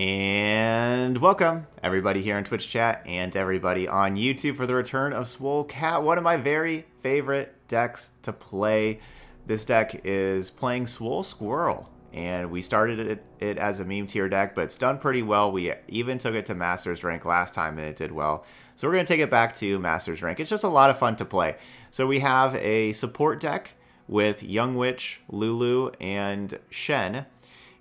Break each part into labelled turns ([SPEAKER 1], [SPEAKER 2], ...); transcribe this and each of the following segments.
[SPEAKER 1] And welcome, everybody here in Twitch chat and everybody on YouTube for the return of Swole Kat, one of my very favorite decks to play. This deck is playing Swole Squirrel, and we started it, it as a meme tier deck, but it's done pretty well. We even took it to Masters rank last time, and it did well. So we're going to take it back to Masters rank. It's just a lot of fun to play. So we have a support deck with Young Witch, Lulu, and Shen,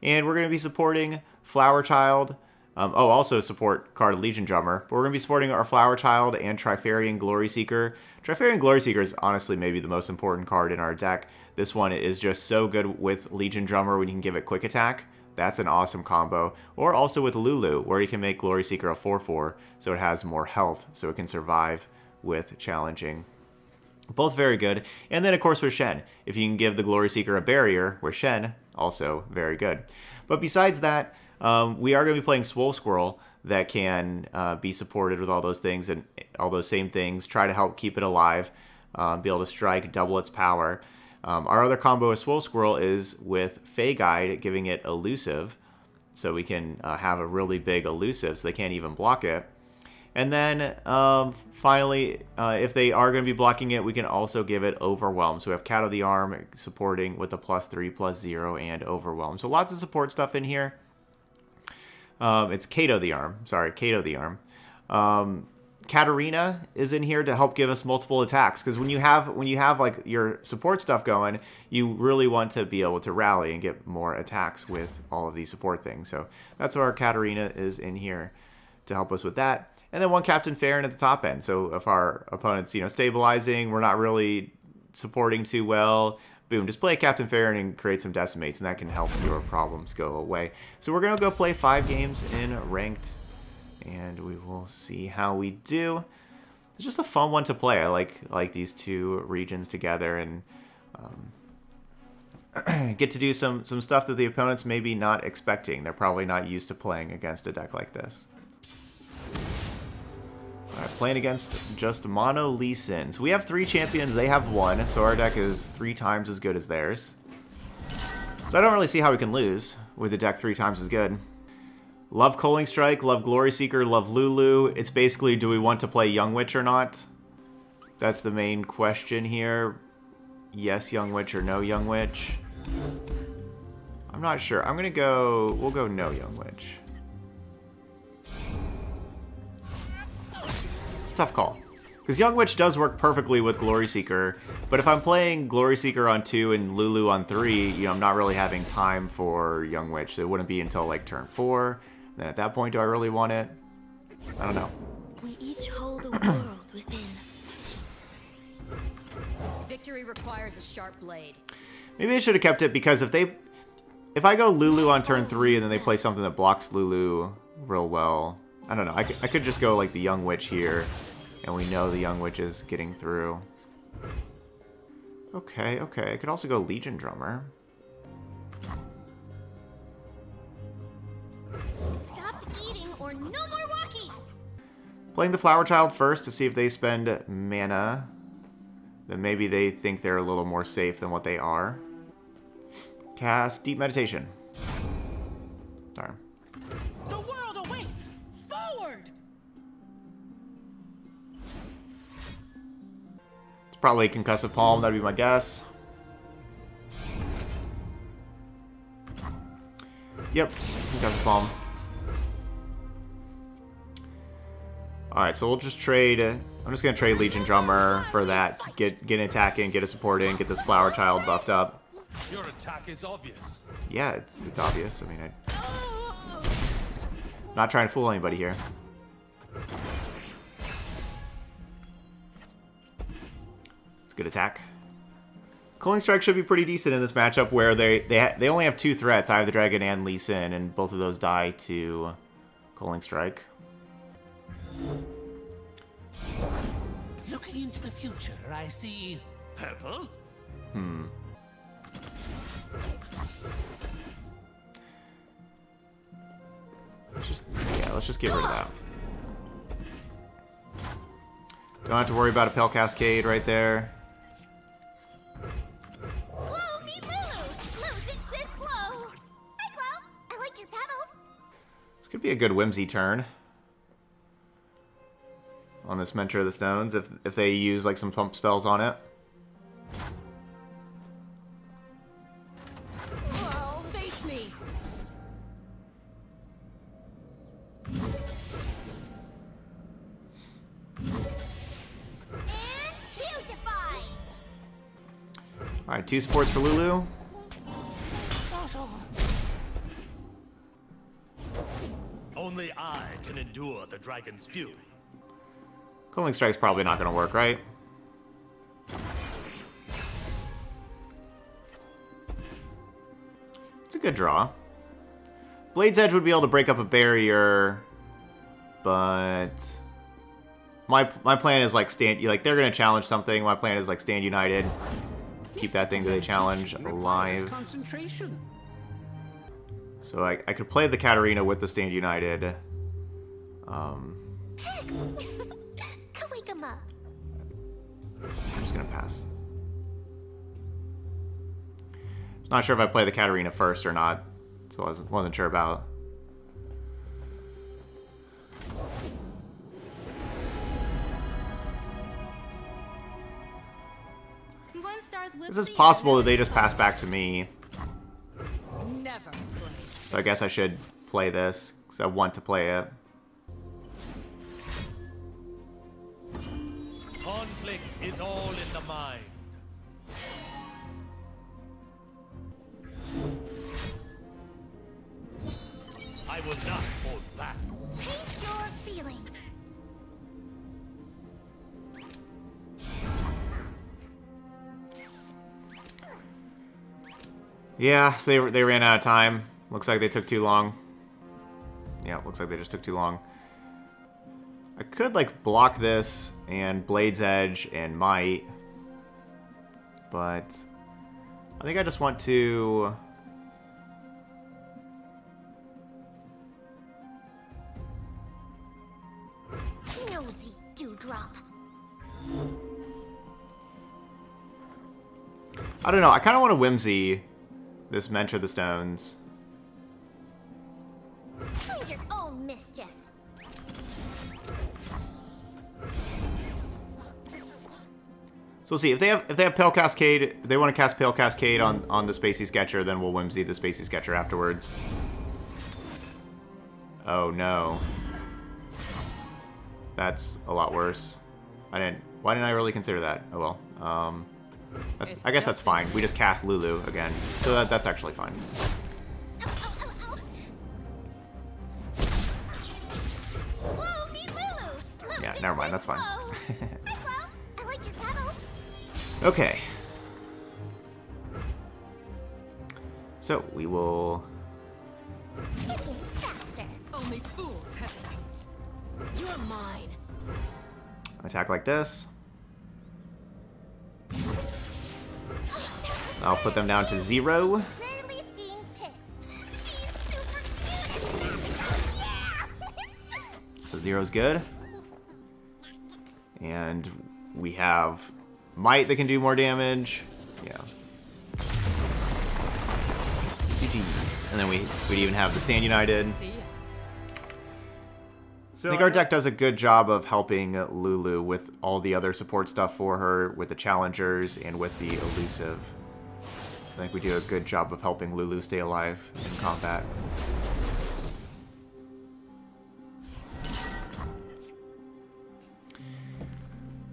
[SPEAKER 1] and we're going to be supporting Flower Child. Um, oh, also support card Legion Drummer. But we're going to be supporting our Flower Child and Trifarian Glory Seeker. Trifarian Glory Seeker is honestly maybe the most important card in our deck. This one is just so good with Legion Drummer when you can give it quick attack. That's an awesome combo. Or also with Lulu, where you can make Glory Seeker a 4-4, so it has more health, so it can survive with challenging. Both very good. And then, of course, with Shen. If you can give the Glory Seeker a barrier, with Shen, also very good. But besides that, um, we are going to be playing Swole Squirrel that can uh, be supported with all those things and all those same things. Try to help keep it alive, um, be able to strike, double its power. Um, our other combo with Swole Squirrel is with Fae Guide, giving it elusive, so we can uh, have a really big elusive, so they can't even block it. And then um, finally, uh, if they are going to be blocking it, we can also give it Overwhelm. So we have Cat of the Arm supporting with a plus 3, plus 0, and Overwhelm. So lots of support stuff in here. Um, it's Kato the Arm. Sorry, Kato the Arm. Um, Katarina is in here to help give us multiple attacks because when you have when you have like your support stuff going, you really want to be able to rally and get more attacks with all of these support things. So that's our Katarina is in here to help us with that. And then one Captain Farron at the top end. So if our opponent's you know stabilizing, we're not really supporting too well, boom, just play Captain Farron and create some decimates, and that can help your problems go away. So we're going to go play five games in ranked, and we will see how we do. It's just a fun one to play. I like like these two regions together and um, get to do some, some stuff that the opponent's maybe not expecting. They're probably not used to playing against a deck like this. Alright, playing against just Mono Lee Sins. We have three champions, they have one, so our deck is three times as good as theirs. So I don't really see how we can lose with a deck three times as good. Love Culling Strike, love Glory Seeker, love Lulu. It's basically, do we want to play Young Witch or not? That's the main question here. Yes, Young Witch or no Young Witch. I'm not sure. I'm gonna go, we'll go no Young Witch. Tough call. Because Young Witch does work perfectly with Glory Seeker, but if I'm playing Glory Seeker on 2 and Lulu on 3, you know, I'm not really having time for Young Witch. So it wouldn't be until like turn 4. Then at that point, do I really want it? I don't know.
[SPEAKER 2] We each hold a world within.
[SPEAKER 3] Victory requires a sharp blade.
[SPEAKER 1] Maybe I should have kept it because if they... If I go Lulu on turn 3 and then they play something that blocks Lulu real well, I don't know. I could, I could just go like the Young Witch here and we know the Young Witch is getting through. Okay, okay. I could also go Legion Drummer.
[SPEAKER 2] Stop eating or no more walkies!
[SPEAKER 1] Playing the Flower Child first to see if they spend mana. Then maybe they think they're a little more safe than what they are. Cast Deep Meditation. Darn. Probably Concussive Palm, that'd be my guess. Yep, Concussive Palm. Alright, so we'll just trade... I'm just going to trade Legion Drummer for that. Get get an attack in, get a support in, get this Flower Child buffed up.
[SPEAKER 4] Your attack is obvious.
[SPEAKER 1] Yeah, it's obvious. I mean, I... Not trying to fool anybody here. Good attack. Culling Strike should be pretty decent in this matchup where they they they only have two threats. I have the Dragon and Lee Sin, and both of those die to Culling Strike.
[SPEAKER 4] Looking into the future, I see purple.
[SPEAKER 1] Hmm. Let's just yeah, let's just get rid of that. Don't have to worry about a Pale Cascade right there. Could be a good whimsy turn on this Mentor of the Stones if if they use like some pump spells on it.
[SPEAKER 3] Face me.
[SPEAKER 1] All right, two supports for Lulu.
[SPEAKER 4] Endure the dragon's fury.
[SPEAKER 1] Culling Strike's probably not going to work, right? It's a good draw. Blade's Edge would be able to break up a barrier, but my my plan is like stand like they're gonna challenge something. My plan is like stand united, keep that thing that they challenge alive.
[SPEAKER 5] Concentration.
[SPEAKER 1] So I, I could play the Katarina with the stand united. Um,
[SPEAKER 2] Go wake him up.
[SPEAKER 1] I'm just gonna pass. Not sure if I play the Katarina first or not, so I wasn't, wasn't sure about.
[SPEAKER 2] Star's
[SPEAKER 1] This possible that they just pass back to me,
[SPEAKER 3] Never
[SPEAKER 1] so I guess I should play this, because I want to play it.
[SPEAKER 4] Conflict is all in the mind. I will not hold back.
[SPEAKER 2] Paint your feelings.
[SPEAKER 1] Yeah, so they, they ran out of time. Looks like they took too long. Yeah, looks like they just took too long. I could, like, block this and Blade's Edge and Might. But I think I just want to...
[SPEAKER 2] Nosy dewdrop.
[SPEAKER 1] I don't know. I kind of want to whimsy this Mentor of the Stones. So we'll see if they have if they have Pale Cascade. They want to cast Pale Cascade on on the Spacey Sketcher, then we'll whimsy the Spacey Sketcher afterwards. Oh no, that's a lot worse. I didn't. Why didn't I really consider that? Oh well. Um, that's, I guess that's fine. We just cast Lulu again, so that, that's actually fine. Yeah, never mind, that's fine. Okay. So we will
[SPEAKER 3] Only fools. You're mine.
[SPEAKER 1] attack like this. I'll put them down to zero.
[SPEAKER 2] Rarely seen piss. She's super cute. Yeah.
[SPEAKER 1] So zero's good. And we have Might that can do more damage. Yeah. GG's. And then we we even have the Stand United.
[SPEAKER 3] See ya.
[SPEAKER 1] I think our deck does a good job of helping Lulu with all the other support stuff for her, with the challengers and with the elusive. I think we do a good job of helping Lulu stay alive in combat.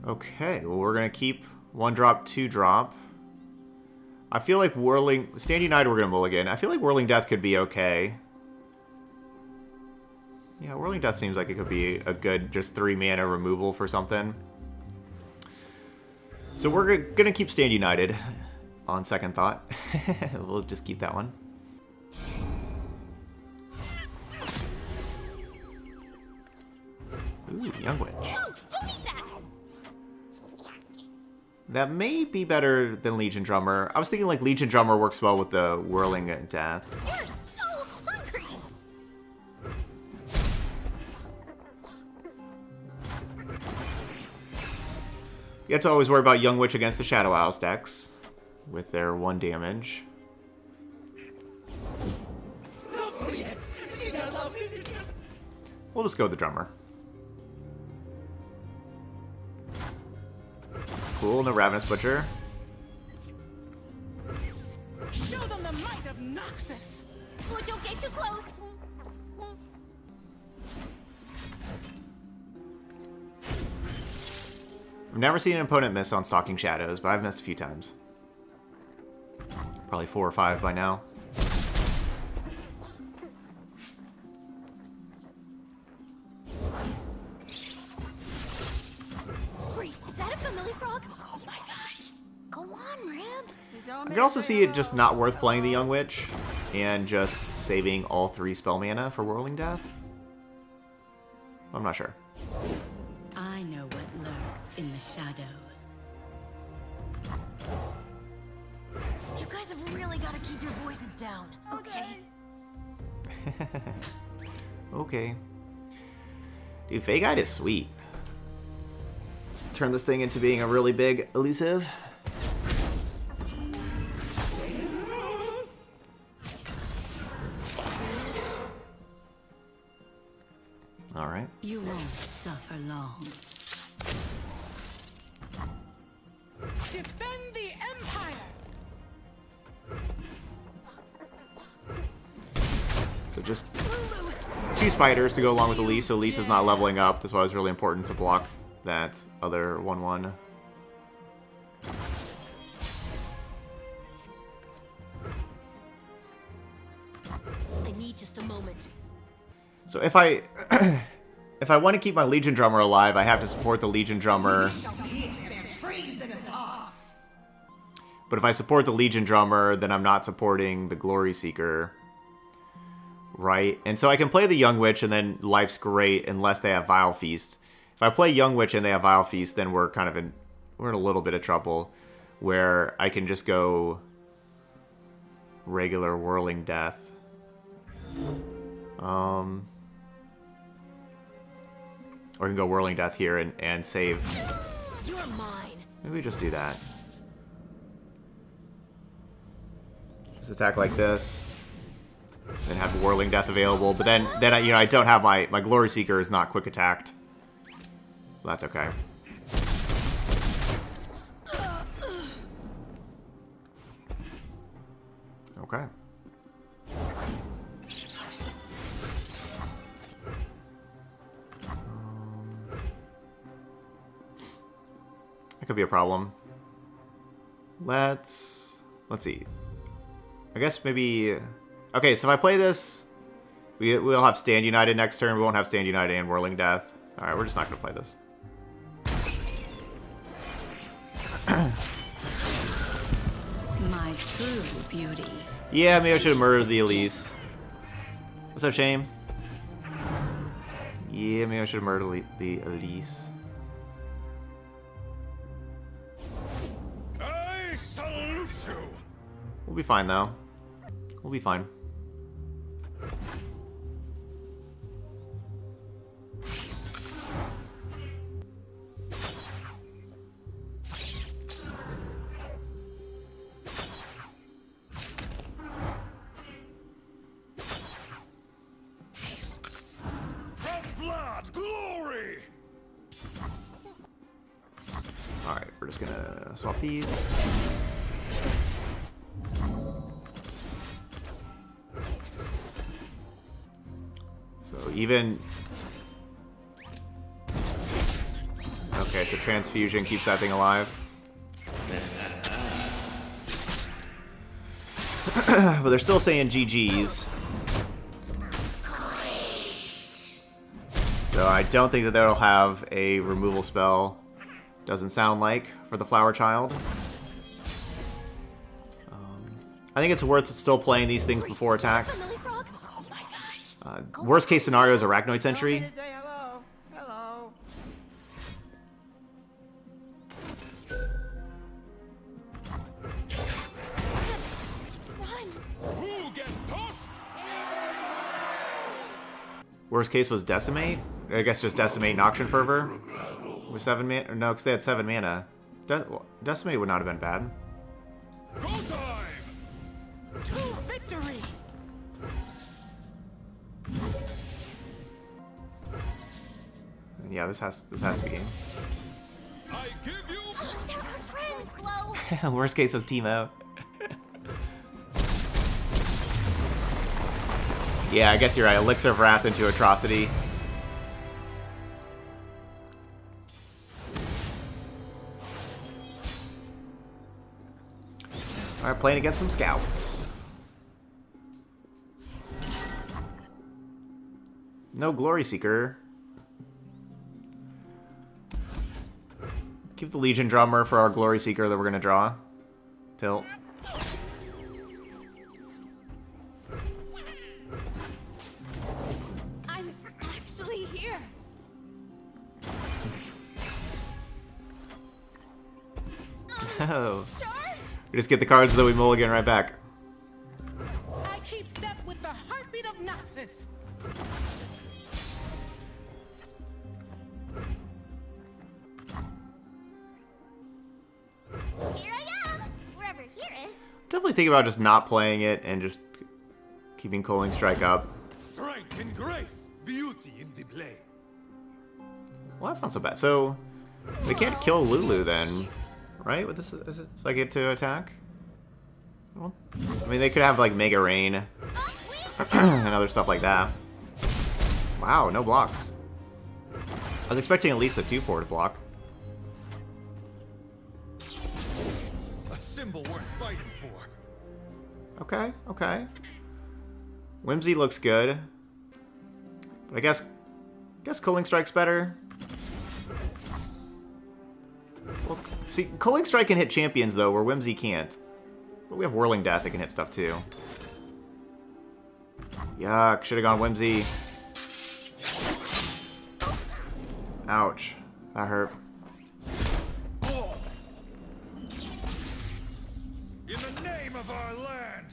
[SPEAKER 1] Okay, well we're gonna keep one drop, two drop. I feel like Whirling Stand United we're gonna mulligan. I feel like Whirling Death could be okay. Yeah, Whirling Death seems like it could be a good just three mana removal for something. So we're gonna keep Stand United on second thought. we'll just keep that one.
[SPEAKER 2] That
[SPEAKER 1] may be better than Legion Drummer. I was thinking like Legion Drummer works well with the Whirling Death.
[SPEAKER 2] You're so hungry.
[SPEAKER 1] You have to always worry about Young Witch against the Shadow Isles decks with their one damage. we'll just go with the drummer. Cool, no Ravenous Butcher.
[SPEAKER 5] Show them the might of Noxus.
[SPEAKER 2] Oh, don't get too close.
[SPEAKER 1] I've never seen an opponent miss on Stalking Shadows, but I've missed a few times. Probably four or five by now. I could also see it just not worth playing the Young Witch and just saving all three spell mana for Whirling Death. I'm not sure.
[SPEAKER 3] I know what lurks in the shadows.
[SPEAKER 2] You guys have really got to keep your voices down. Okay.
[SPEAKER 1] Okay. Dude, Fae Guide is sweet. Turn this thing into being a really big elusive.
[SPEAKER 3] You won't suffer long.
[SPEAKER 5] Defend the Empire.
[SPEAKER 1] So just two spiders to go along with Elise, so Elise is not leveling up. That's why it was really important to block that other 1-1.
[SPEAKER 2] I need just a moment.
[SPEAKER 1] So if I if I want to keep my Legion Drummer alive, I have to support the Legion Drummer. But if I support the Legion Drummer, then I'm not supporting the Glory Seeker. Right? And so I can play the Young Witch and then life's great unless they have Vile Feast. If I play Young Witch and they have Vile Feast, then we're kind of in we're in a little bit of trouble where I can just go regular Whirling Death. Um or I can go Whirling Death here and, and save.
[SPEAKER 2] You're mine.
[SPEAKER 1] Maybe we just do that. Just attack like this. And have Whirling Death available. But then, then I, you know, I don't have my... My Glory Seeker is not quick attacked. That's okay. Okay. That could be a problem. Let's... Let's see. I guess maybe... Okay, so if I play this, we, we'll have Stand United next turn. We won't have Stand United and Whirling Death. Alright, we're just not going to play this.
[SPEAKER 3] My true beauty.
[SPEAKER 1] Yeah, maybe I should have murdered the Elise. What's up, Shame? Yeah, maybe I should have murdered the Elise. We'll be fine, though. We'll be fine. Transfusion keeps that thing alive. but they're still saying GG's. So I don't think that they'll have a removal spell. Doesn't sound like for the Flower Child. Um, I think it's worth still playing these things before attacks. Uh, worst case scenario is Arachnoid Sentry. Worst case was Decimate. I guess just Decimate and Noxian Fervor. With seven mana. No, because they had seven mana. De Decimate would not have been bad.
[SPEAKER 4] Go time.
[SPEAKER 5] To victory.
[SPEAKER 1] Yeah, this has this has to be game.
[SPEAKER 4] I give you
[SPEAKER 2] They're our friends, Glow.
[SPEAKER 1] Worst case was Teemo. Yeah, I guess you're right. Elixir of Wrath into Atrocity. Alright, playing against some scouts. No Glory Seeker. Keep the Legion Drummer for our Glory Seeker that we're gonna draw. Tilt. We just get the cards, then we mulligan right back.
[SPEAKER 5] I keep step with the heartbeat of Noxus.
[SPEAKER 2] Here I am! Wherever here is.
[SPEAKER 1] Definitely think about just not playing it and just keeping Culling Strike up.
[SPEAKER 4] strength and grace, beauty in the blade.
[SPEAKER 1] Well, that's not so bad. So, we can't kill Lulu then, right? With this, is it, so I get to attack? Well, I mean, they could have like Make It Rain and other stuff like that. Wow, no blocks. I was expecting at least a 2-4 to block.
[SPEAKER 4] A symbol worth fighting for.
[SPEAKER 1] Okay, okay. Whimsy looks good. But I guess I guess Culling Strike's better. Well, see, Culling Strike can hit champions though, where Whimsy can't. But we have Whirling Death that can hit stuff too. Yuck, should have gone Whimsy. Ouch. That hurt.
[SPEAKER 4] In the name of our land.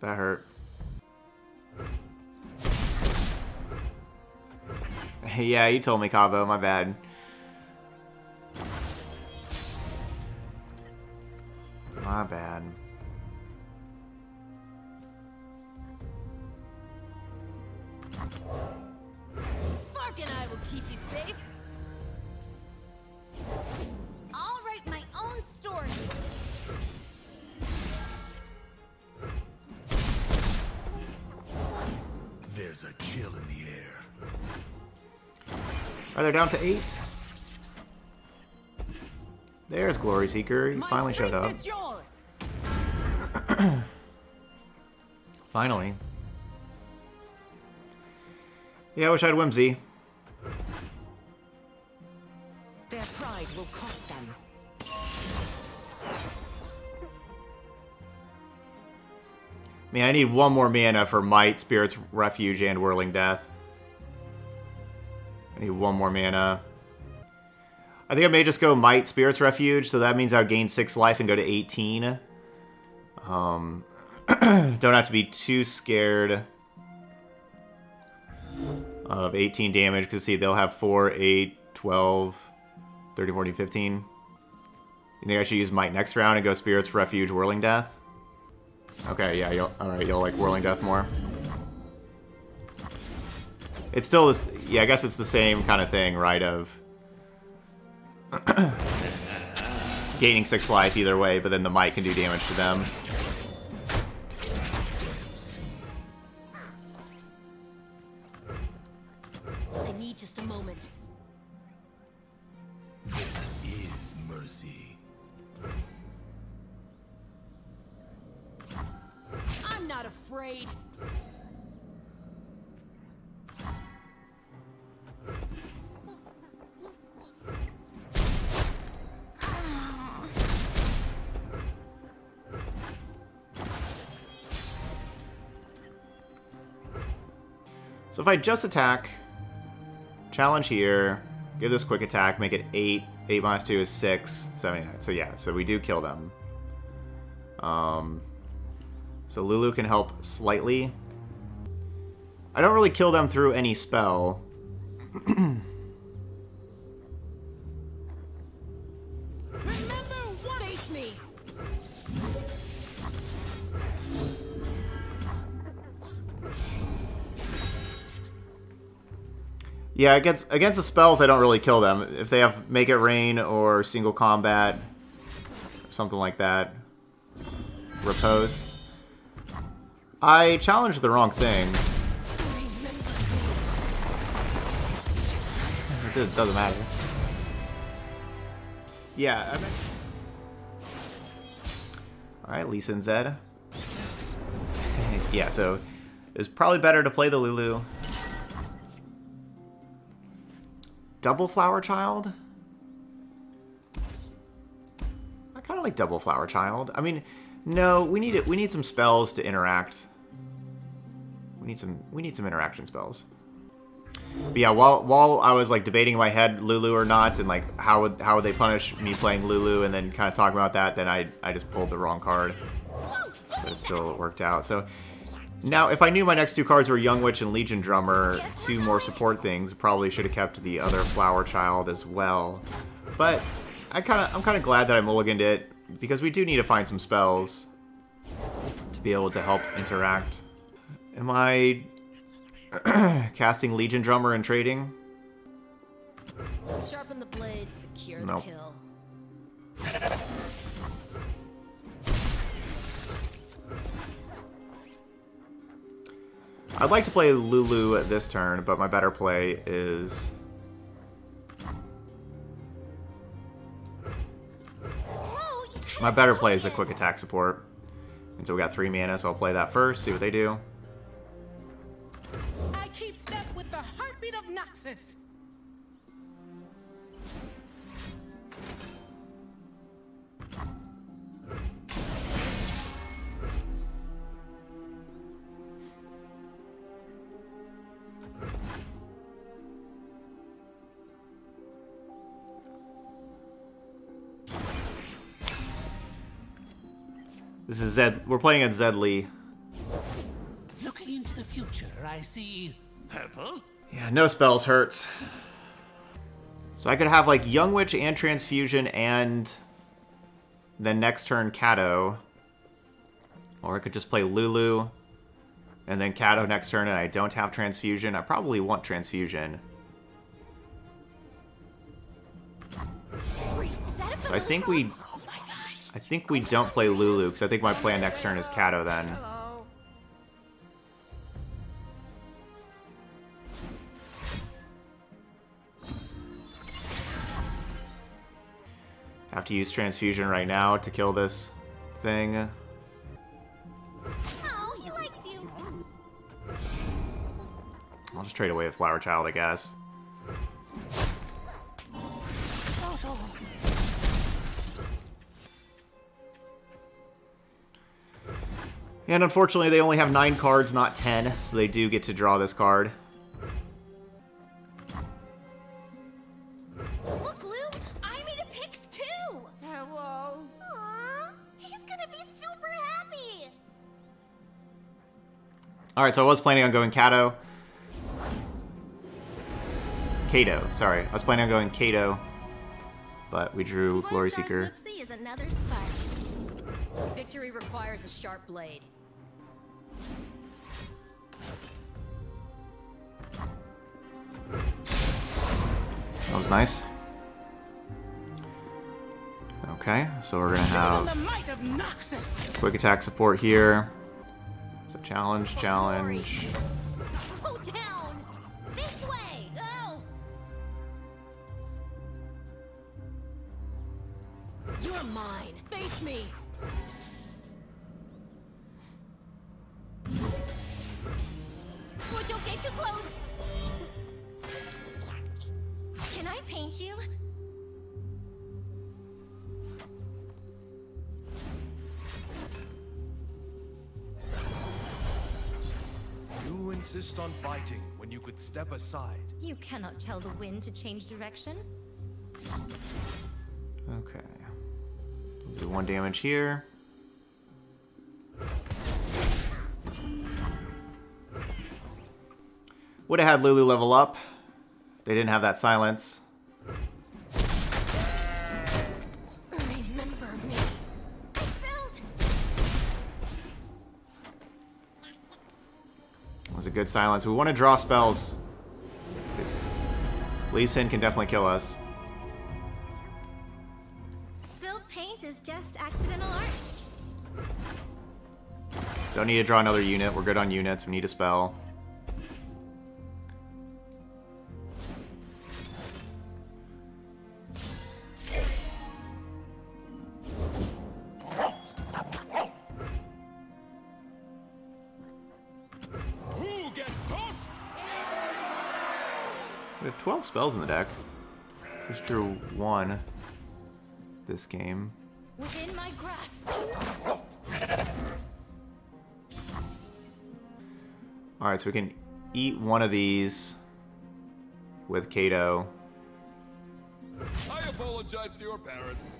[SPEAKER 1] That hurt. yeah, you told me, Cabo. My bad. My bad.
[SPEAKER 2] Spark and I will keep you safe. I'll write my own story.
[SPEAKER 4] There's a chill in the air.
[SPEAKER 1] Are they down to eight? There's Glory Seeker. He finally showed up.
[SPEAKER 5] Strength is yours.
[SPEAKER 1] Finally. Yeah, I wish I had Whimsy.
[SPEAKER 5] Their pride will cost them.
[SPEAKER 1] Man, I need one more mana for Might, Spirit's Refuge, and Whirling Death. I need one more mana. I think I may just go Might, Spirit's Refuge, so that means I would gain 6 life and go to 18. Um, don't have to be too scared of 18 damage, because see, they'll have 4, 8, 12, 13, 14, 15. You think I should use Might next round and go Spirit's Refuge, Whirling Death? Okay, yeah, you'll, alright, you'll like Whirling Death more. It's still, this, yeah, I guess it's the same kind of thing, right, of gaining 6 life either way, but then the might can do damage to them.
[SPEAKER 2] I just
[SPEAKER 1] attack, challenge here, give this quick attack, make it 8, 8 minus 2 is 6, 79. So yeah, so we do kill them. Um, so Lulu can help slightly. I don't really kill them through any spell. Yeah, against against the spells, I don't really kill them. If they have Make It Rain or Single Combat, something like that, Riposte. I challenged the wrong thing. It doesn't matter. Yeah, I mean... Alright, Lee Sin Zed. yeah, so it's probably better to play the Lulu. Double Flower Child? I kind of like Double Flower Child. I mean, no, we need it. We need some spells to interact. We need some. We need some interaction spells. But yeah, while while I was like debating in my head Lulu or not, and like how would how would they punish me playing Lulu, and then kind of talking about that, then I I just pulled the wrong card, but it still worked out. So now, if I knew my next two cards were Young Witch and Legion Drummer, two more support things, probably should have kept the other Flower Child as well. But I kind of I'm kind of glad that I mulliganed it because we do need to find some spells to be able to help interact. Am I casting Legion Drummer and trading?
[SPEAKER 3] Sharpen the blade, secure
[SPEAKER 1] Nope.
[SPEAKER 3] the kill.
[SPEAKER 1] I'd like to play Lulu this turn, but my better play is... My better play is
[SPEAKER 3] focus.
[SPEAKER 1] quick attack support. And so we got three mana, so I'll play that first, see what they do.
[SPEAKER 5] I keep step with the heartbeat of Noxus.
[SPEAKER 1] This is Zed. We're playing at Zed Lee.
[SPEAKER 4] Looking into the future, I see purple.
[SPEAKER 1] Yeah, no spells hurts. So I could have like Young Witch and Transfusion and then next turn Kato. Or I could just play Lulu and then Kato next turn and I don't have Transfusion. I probably want Transfusion.
[SPEAKER 3] Is that a
[SPEAKER 1] So I think we
[SPEAKER 3] my gosh.
[SPEAKER 1] I think we don't play Lulu because I think my plan next turn is Kato then. Have to use Transfusion right now to kill this thing.
[SPEAKER 3] Oh, he likes you.
[SPEAKER 1] I'll just trade away with Flower Child, I guess. And unfortunately, they only have 9 cards, not 10, so they do get to draw this card.
[SPEAKER 3] Look, Lou, I made a pix too. Hello. Aww, he's gonna be super happy.
[SPEAKER 1] Alright, so I was planning on going Kato. Kato, sorry. I was planning on going Kato, but we drew Glory Seeker.
[SPEAKER 3] Is another spark. Victory requires a sharp blade.
[SPEAKER 1] That was nice. Okay, so we're gonna have
[SPEAKER 5] might of Noxus.
[SPEAKER 1] quick attack support here. So challenge, challenge.
[SPEAKER 3] Slow down. This way. Oh. You're mine. Face me.
[SPEAKER 6] Step aside.
[SPEAKER 3] You cannot tell the wind to change direction.
[SPEAKER 1] Okay. Do one damage here. Would have had Lulu level up. They didn't have that silence.
[SPEAKER 3] Remember me. I spilled.
[SPEAKER 1] It was a good silence. We want to draw spells. Lee Sin can definitely kill us.
[SPEAKER 3] Spilled paint is just accidental art.
[SPEAKER 1] Don't need to draw another unit. We're good on units. We need a spell. Spells in the deck. Just drew one this game.
[SPEAKER 2] Within my grasp.
[SPEAKER 1] Alright, so we can eat one of these with Kato.
[SPEAKER 6] I apologize to your parents.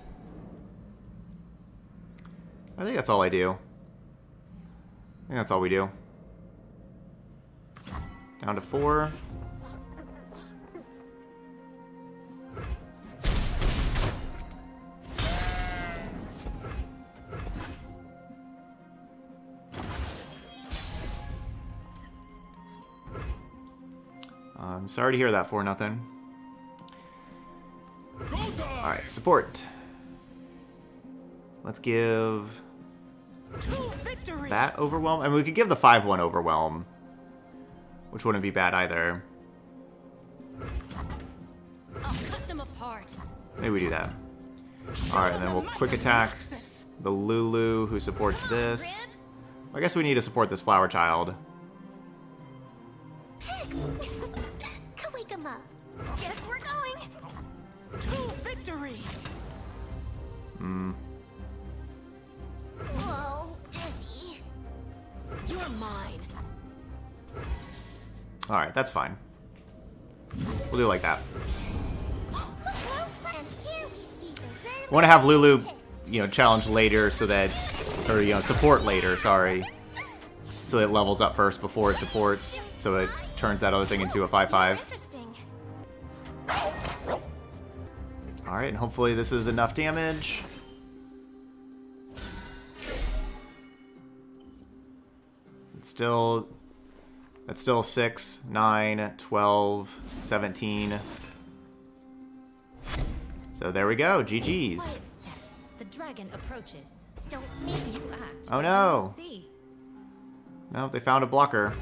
[SPEAKER 1] I think that's all I do. I think that's all we do. Down to four. Sorry to hear that for nothing. Alright, support. Let's give that overwhelm. I mean, we could give the 5-1 overwhelm. Which wouldn't be bad either. Maybe we do that. Alright, and then we'll quick attack the Lulu who supports this. I guess we need to support this flower child. Alright, that's fine. We'll do it like that. I want to have Lulu, you know, challenge later so that, or, you know, support later, sorry. So it levels up first before it supports, so it turns that other thing into a 5-5. Alright, and hopefully this is enough damage. Still... That's still 6, 9, 12, 17. So there we go, GG's.
[SPEAKER 2] The dragon approaches.
[SPEAKER 3] Don't make
[SPEAKER 2] you act.
[SPEAKER 1] Oh no. No, they found a blocker.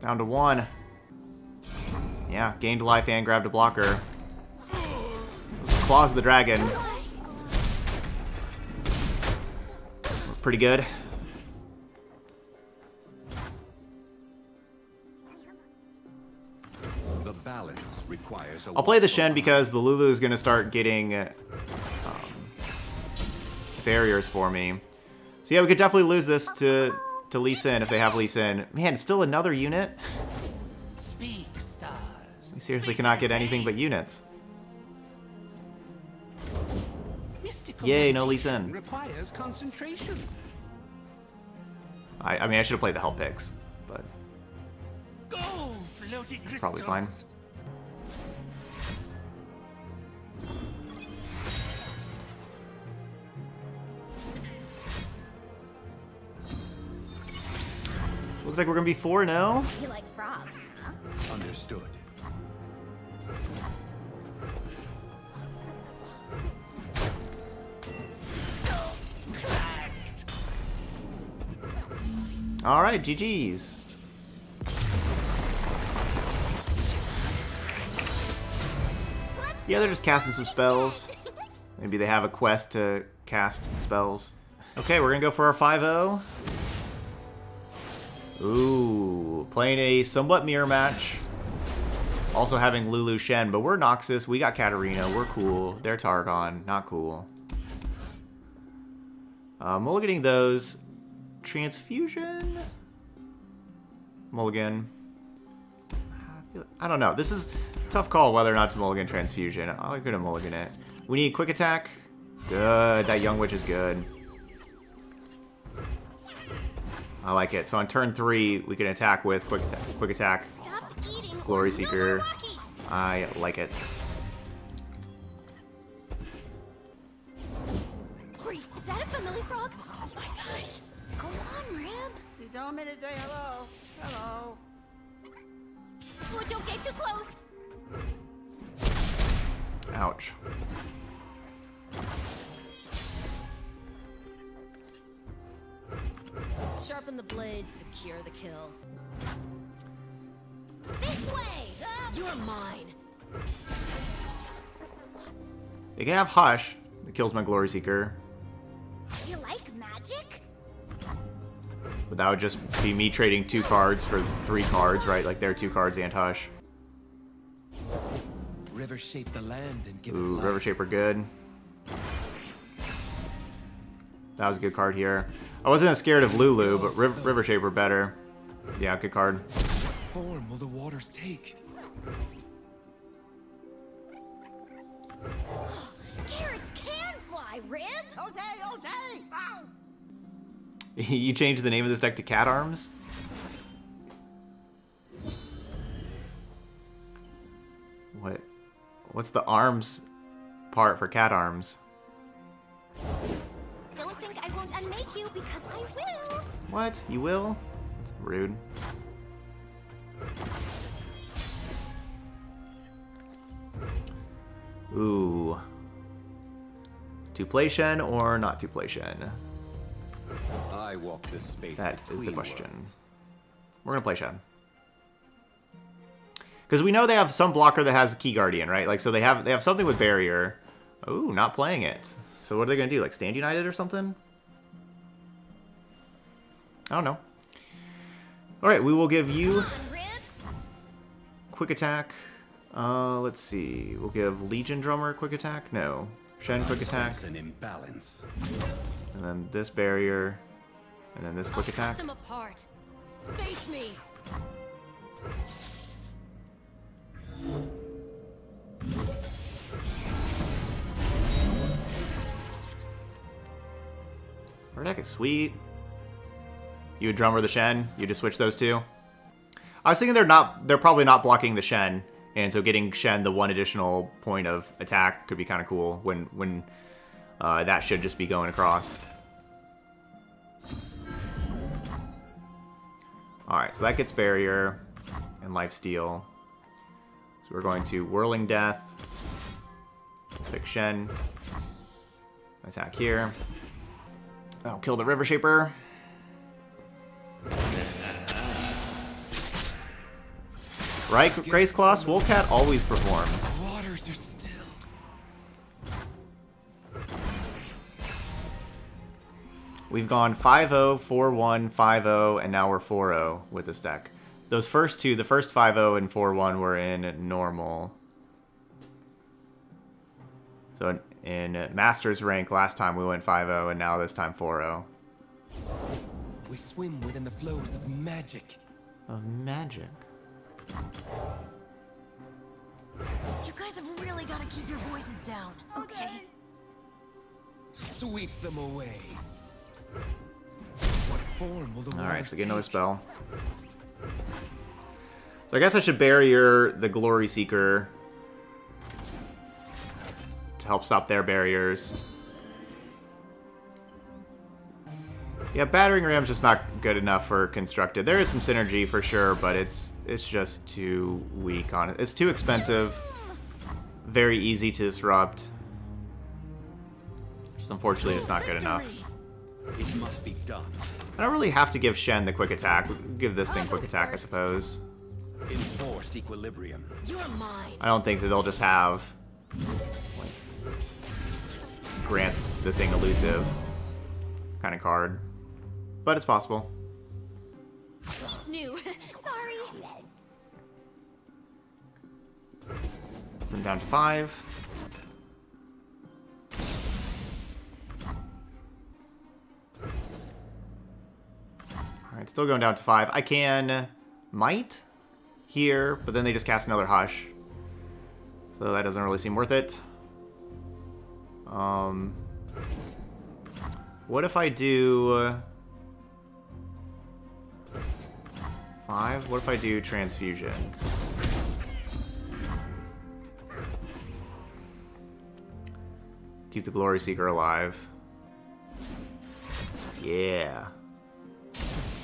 [SPEAKER 1] Down to one. Yeah, gained life and grabbed a blocker. Claws of the dragon. Pretty good.
[SPEAKER 7] Balance requires a
[SPEAKER 1] I'll play the Shen because the Lulu is going to start getting uh, um, barriers for me. So yeah, we could definitely lose this to to Lee Sin if they have Lee Sin. Man, still another unit?
[SPEAKER 4] Speak, stars.
[SPEAKER 1] We seriously cannot get anything but units.
[SPEAKER 4] Mystical
[SPEAKER 1] Yay, no Lee
[SPEAKER 4] meditation
[SPEAKER 1] Sin.
[SPEAKER 4] Requires concentration.
[SPEAKER 1] I, I mean, I should have played the Help Pix, but
[SPEAKER 4] Go,
[SPEAKER 1] probably fine. Looks like we're gonna be 4 now. Oh.
[SPEAKER 3] You like frogs, huh?
[SPEAKER 7] Understood.
[SPEAKER 1] Alright, GG's. Yeah, they're just casting some spells. Maybe they have a quest to cast spells. Okay, we're gonna go for our 5-0. Ooh, playing a somewhat mirror match. Also having Lulu Shen, but we're Noxus, we got Katarina, we're cool. They're Targon, not cool. Uh, mulliganing those. Transfusion? Mulligan. I don't know. This is tough call whether or not to mulligan transfusion. I'm gonna mulligan it. We need quick attack. Good. That young witch is good. I like it. So on turn three, we can attack with quick attack. Quick attack.
[SPEAKER 3] Stop eating.
[SPEAKER 1] Glory
[SPEAKER 3] or no
[SPEAKER 1] Seeker. I like it. Hush. That kills my Glory Seeker.
[SPEAKER 3] Do you like magic?
[SPEAKER 1] But that would just be me trading two cards for three cards, right? Like they're two cards and Hush.
[SPEAKER 7] River shape the land and give
[SPEAKER 1] Ooh,
[SPEAKER 7] it life.
[SPEAKER 1] River Shaper good. That was a good card here. I wasn't as scared of Lulu, but Riv River Shaper better. Yeah, good card.
[SPEAKER 7] What Form will the waters take?
[SPEAKER 3] Can Rib!
[SPEAKER 5] Okay, okay. Ow. Oh.
[SPEAKER 1] you changed the name of this deck to Cat Arms? What? What's the arms part for Cat Arms?
[SPEAKER 3] Don't think I won't unmake you because I will!
[SPEAKER 1] What? You will? It's rude. Ooh. To play Shen or not to play Shen?
[SPEAKER 7] I walk this space
[SPEAKER 1] That is the question.
[SPEAKER 7] worlds.
[SPEAKER 1] We're gonna play Shen. Because we know they have some blocker that has Key Guardian, right? Like, so they have they have something with Barrier. Ooh, not playing it. So what are they gonna do? Like Stand United or something? I don't know. All right, we will give you
[SPEAKER 3] Come on, Rib!
[SPEAKER 1] quick attack. Uh, let's see. We'll give Legion Drummer quick attack. No, Shen quick attack,
[SPEAKER 7] Sense an imbalance.
[SPEAKER 1] and then this barrier, and then this quick attack.
[SPEAKER 2] cut them apart. Face me.
[SPEAKER 1] Her deck is sweet. You would drummer the Shen. You just switch those two. I was thinking they're not. They're probably not blocking the Shen, and so getting Shen the one additional point of attack could be kind of cool. When when uh, that should just be going across. All right, so that gets barrier and life steal. So we're going to whirling death. Pick Shen. Attack here. That'll kill the River Shaper. Right, Grace Claw? Wolfcat always performs.
[SPEAKER 7] Waters are still.
[SPEAKER 1] We've gone 5-0, 4-1, 5-0, and now we're 4-0 with this deck. Those first two, the first 5-0 and 4-1 were in normal. So in, in Masters rank, last time we went 5-0, and now this time 4-0.
[SPEAKER 7] We swim within the flows of magic.
[SPEAKER 1] Of magic.
[SPEAKER 2] You guys have really got to keep your voices down.
[SPEAKER 3] Okay.
[SPEAKER 7] Sweep them away. What form will the
[SPEAKER 1] Alright, so get another spell. So I guess I should barrier the Glory Seeker to help stop their barriers. Yeah, battering ram's just not good enough for constructed. There is some synergy for sure, but it's it's just too weak on it. It's too expensive. Very easy to disrupt. Just unfortunately, it's not good enough.
[SPEAKER 7] It must be done.
[SPEAKER 1] I don't really have to give Shen the quick attack. Give this thing quick attack, I suppose.
[SPEAKER 7] Enforced equilibrium.
[SPEAKER 2] You're mine.
[SPEAKER 1] I don't think that they'll just have like, grant the thing elusive kind of card, but it's possible.
[SPEAKER 3] It's new. Sorry.
[SPEAKER 1] Puts them down to five. All right, still going down to five. I can might here, but then they just cast another hush, so that doesn't really seem worth it. Um, what if I do five? What if I do transfusion? Keep the Glory Seeker alive. Yeah.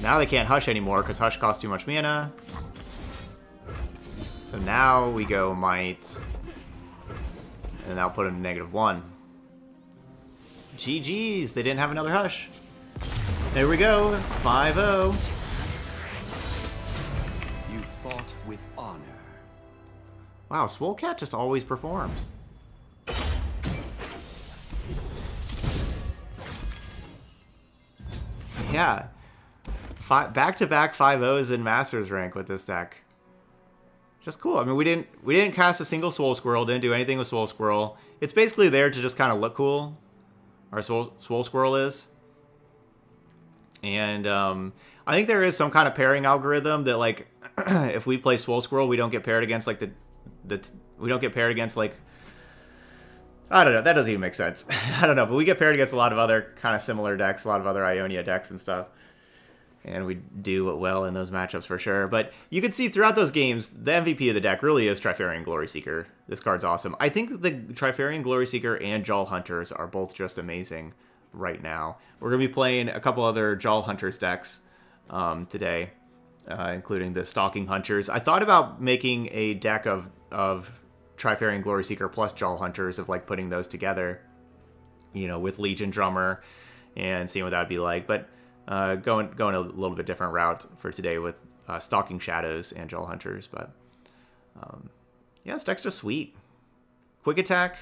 [SPEAKER 1] Now they can't Hush anymore because Hush costs too much mana. So now we go Might. And I'll put him to negative one. GG's, they didn't have another Hush. There we go, 5-0. Wow, Swole Kat just always performs. Yeah. Five, back-to-back 5-0s in Masters rank with this deck. Just cool. I mean, we didn't we didn't cast a single Swole Squirrel, didn't do anything with Swole Squirrel. It's basically there to just kind of look cool. Our Swole, Swole Squirrel is. And um, I think there is some kind of pairing algorithm that, like, if we play Swole Squirrel, we don't get paired against, like, the... the we don't get paired against, like... I don't know. That doesn't even make sense. I don't know. But we get paired against a lot of other kind of similar decks, a lot of other Ionia decks and stuff and we do well in those matchups for sure. But you can see throughout those games, the MVP of the deck really is Trifarian Glory Seeker. This card's awesome. I think the Trifarian Glory Seeker and Jaull Hunters are both just amazing right now. We're going to be playing a couple other Jaull Hunters decks um, today, uh, including the Stalking Hunters. I thought about making a deck of, of Trifarian Glory Seeker plus Jaull Hunters, of like putting those together, you know, with Legion Drummer and seeing what that would be like. But uh, going going a little bit different route for today with uh, Stalking Shadows and Jaull Hunters, but um, yeah, this deck's just sweet. Quick attack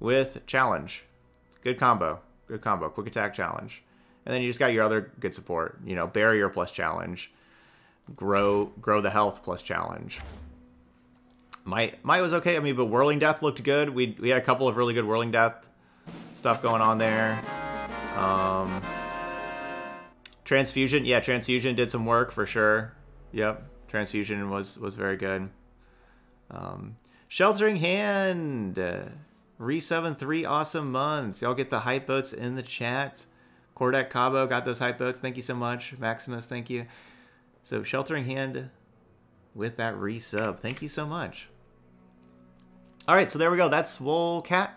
[SPEAKER 1] with challenge, good combo, good combo. Quick attack challenge, and then you just got your other good support. You know, barrier plus challenge, grow grow the health plus challenge. Might Might was okay. I mean, but Whirling Death looked good. We we had a couple of really good Whirling Death stuff going on there. Um, Transfusion, yeah, Transfusion did some work for sure. Yep, Transfusion was was very good. Um, Sheltering Hand, Re seven three awesome months. Y'all get the hype boats in the chat. Cordec Cabo got those hype boats. Thank you so much, Maximus. Thank you. So Sheltering Hand with that resub. Thank you so much. All right, so there we go. That's Swole Kat.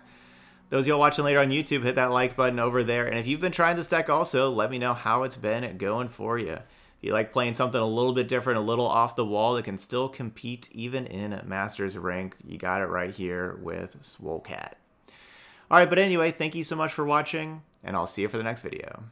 [SPEAKER 1] Those of y'all watching later on YouTube, hit that like button over there. And if you've been trying this deck also, let me know how it's been going for you. If you like playing something a little bit different, a little off the wall that can still compete even in Masters rank, you got it right here with Swole Kat. All right, but anyway, thank you so much for watching, and I'll see you for the next video.